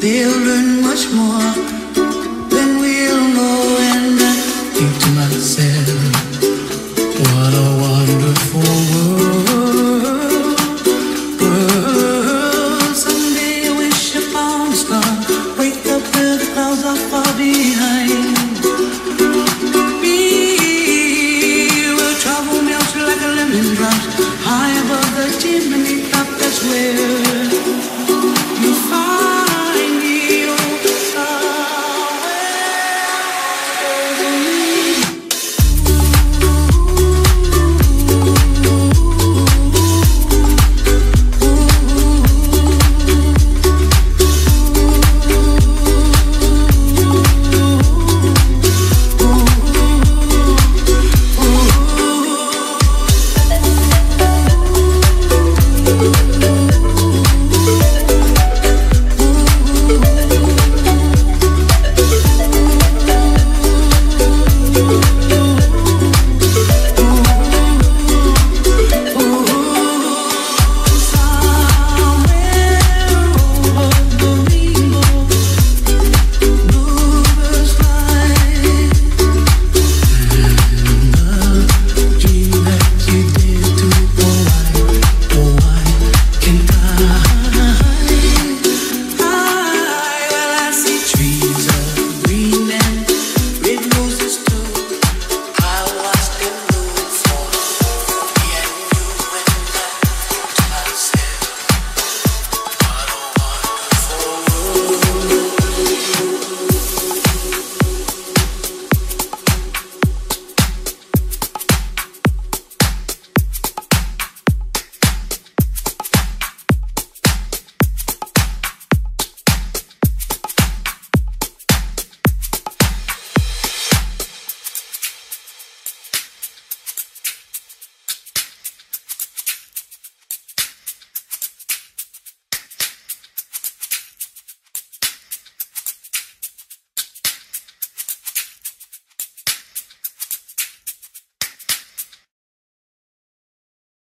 They'll learn much more than we'll know. And I think to myself, what a wonderful world. a star, wake up the clouds far behind. Will travel like a lemon drop, high above the chimney where.